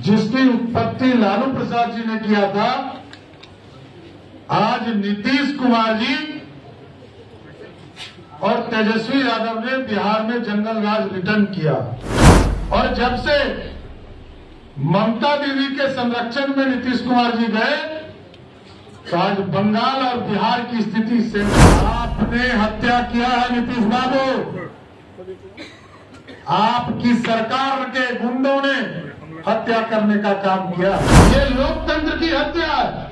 जिसकी उत्पत्ति लालू प्रसाद जी ने किया था, आज नीतीश कुमार जी और तेजस्वी यादव ने बिहार में जंगल राज रिटर्न किया। और जब से ममता दीदी के संरक्षण में नीतीश कुमार जी गए तो आज बंगाल और बिहार की स्थिति से आपने हत्या किया है, नीतीश बाबू। आपकी सरकार के गुंडों ने हत्या करने का काम किया। ये लोकतंत्र की हत्या है।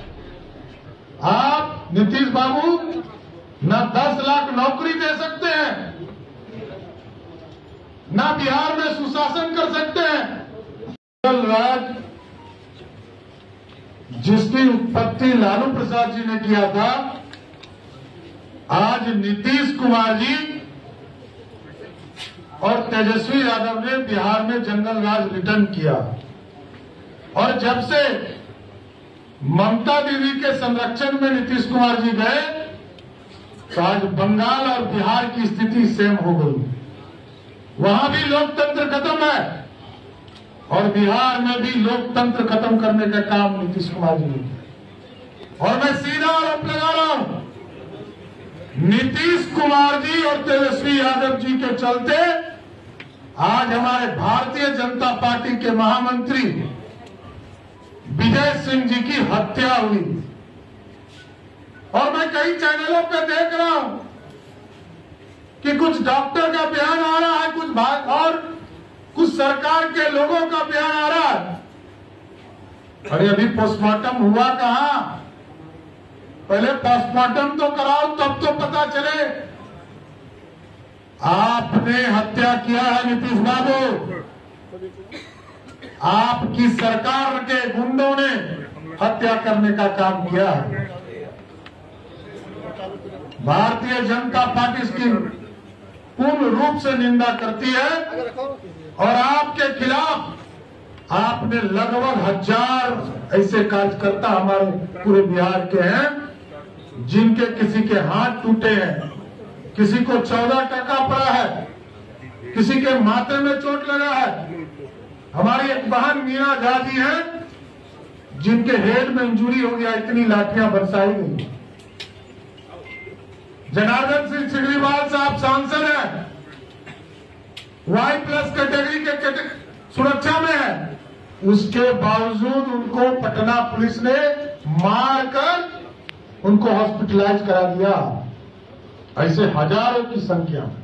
आप नीतीश बाबू न दस लाख नौकरी दे सकते हैं, न बिहार में सुशासन कर सकते हैं। जंगल राज जिसकी उत्पत्ति लालू प्रसाद जी ने किया था, आज नीतीश कुमार जी और तेजस्वी यादव ने बिहार में जंगल राज रिटर्न किया। और जब से ममता दीदी के संरक्षण में नीतीश कुमार जी गए तो आज बंगाल और बिहार की स्थिति सेम हो गई। वहाँ भी लोकतंत्र खत्म है और बिहार में भी लोकतंत्र खत्म करने का काम नीतीश कुमार जी ने और मैं सीधा आरोप लगा रहा हूँ, नीतीश कुमार जी और तेजस्वी यादव जी के चलते आज हमारे भारतीय जनता पार्टी के महामंत्री सिंह जी की हत्या हुई। और मैं कई चैनलों पे देख रहा हूँ कि कुछ डॉक्टर का बयान आ रहा है, कुछ भाग और कुछ सरकार के लोगों का बयान आ रहा है। अरे, अभी पोस्टमार्टम हुआ कहा? पहले पोस्टमार्टम तो कराओ, तब तो पता चले। आपने हत्या किया है, नीतीश बाबू। आपकी सरकार के गुंडों ने हत्या करने का काम किया है। भारतीय जनता पार्टी इसकी पूर्ण रूप से निंदा करती है और आपके खिलाफ आपने लगभग हज़ार ऐसे कार्यकर्ता हमारे पूरे बिहार के हैं, जिनके किसी के हाथ टूटे हैं, किसी को चौदह टका पड़ा है, किसी के माथे में चोट लगा है। हमारी एक बहन मीना झा जी है, जिनके हेड में इंजुरी हो गया, इतनी लाठियाँ बरसाई गई। जनार्दन सिंह सिग्रीवाल साहब सांसद हैं। वाई प्लस कैटेगरी के कैटे- सुरक्षा में है। उसके बावजूद उनको पटना पुलिस ने मारकर उनको हॉस्पिटलाइज करा दिया। ऐसे हज़ारों की संख्या। में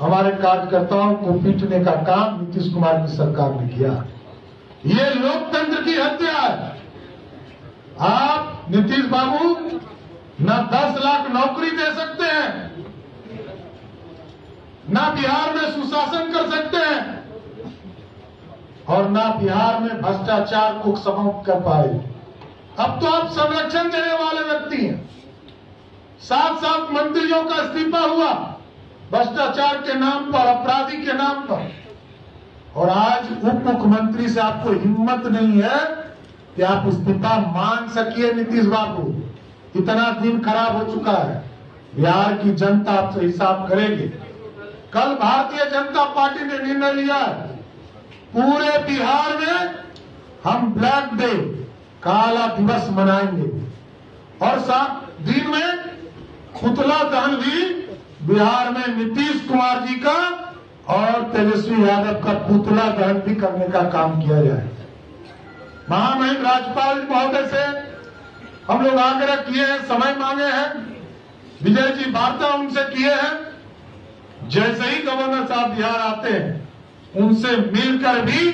हमारे कार्यकर्ताओं को पीटने का काम नीतीश कुमार की सरकार ने किया। ये लोकतंत्र की हत्या है। आप नीतीश बाबू न दस लाख नौकरी दे सकते हैं, न बिहार में सुशासन कर सकते हैं, और न बिहार में भ्रष्टाचार को समाप्त कर पाए। अब तो आप संरक्षण देने वाले व्यक्ति हैं। साथ साथ मंत्रियों का इस्तीफा हुआ। भ्रष्टाचार के नाम पर, अपराधी के नाम पर। और आज उप मुख्यमंत्री से आपको हिम्मत नहीं है कि आप इस्तीफा मान सकिए नीतीश बाबू। इतना दिन खराब हो चुका है। बिहार की जनता आपसे हिसाब करेगी। कल भारतीय जनता पार्टी ने निर्णय लिया पूरे बिहार में हम ब्लैक डे, काला दिवस मनाएँगे। और साथ दिन में पुतला दहन भी बिहार में नीतीश कुमार जी का और तेजस्वी यादव का पुतला दहन भी करने का काम किया जाए। महामहिम राज्यपाल महोदय से हम लोग आग्रह किए हैं, समय मांगे हैं, विजय जी वार्ता उनसे किए हैं। जैसे ही गवर्नर साहब बिहार आते हैं, उनसे मिलकर भी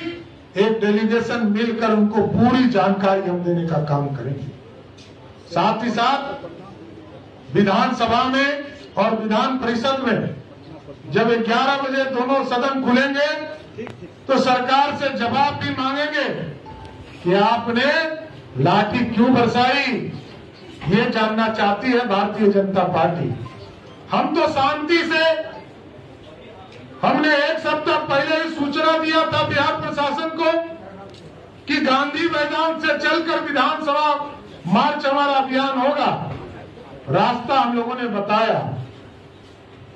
एक डेलीगेशन मिलकर उनको पूरी जानकारी हम देने का काम करेंगे। साथ ही साथ विधानसभा में और विधान परिषद में जब 11 बजे दोनों सदन खुलेंगे तो सरकार से जवाब भी मांगेंगे कि आपने लाठी क्यों बरसाई? ये जानना चाहती है भारतीय जनता पार्टी। हम तो शांति से, हमने एक सप्ताह पहले ही सूचना दिया था बिहार प्रशासन को कि गांधी मैदान से चलकर विधानसभा मार्च हमारा अभियान होगा। रास्ता हम लोगों ने बताया।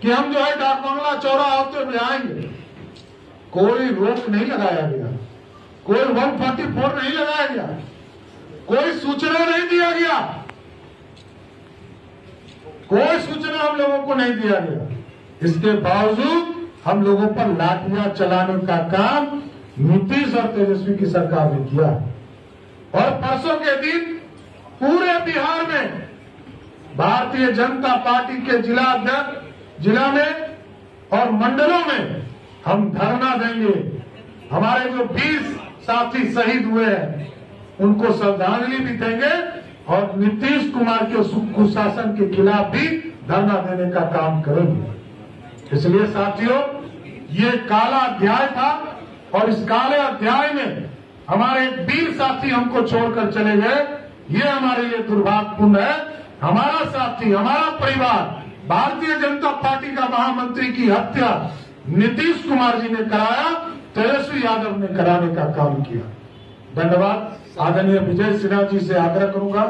कि हम जो है डाक बंगला चौरा होते हुए आएँगे। कोई रोक नहीं लगाया गया। कोई 144 नहीं लगाया गया। कोई सूचना नहीं दिया गया। कोई सूचना हम लोगों को नहीं दिया गया। इसके बावजूद हम लोगों पर लाठियाँ चलाने का काम नीतीश और तेजस्वी की सरकार ने किया। और परसों के दिन पूरे बिहार में भारतीय जनता पार्टी के जिला अध्यक्ष जिला में और मंडलों में हम धरना देंगे। हमारे जो 20 साथी शहीद हुए हैं, उनको श्रद्धांजलि भी देंगे और नीतीश कुमार के कुशासन के खिलाफ भी धरना देने का काम करेंगे। इसलिए साथियों, ये काला अध्याय था और इस काले अध्याय में हमारे वीर साथी हमको छोड़कर चले गए। ये हमारे लिए दुर्भाग्यपूर्ण है। हमारा साथी, हमारा परिवार भारतीय जनता पार्टी का महामंत्री की हत्या नीतीश कुमार जी ने कराया, तेजस्वी यादव ने कराने का काम किया। धन्यवाद। आदरणीय विजय सिन्हा जी से आग्रह करूँगा।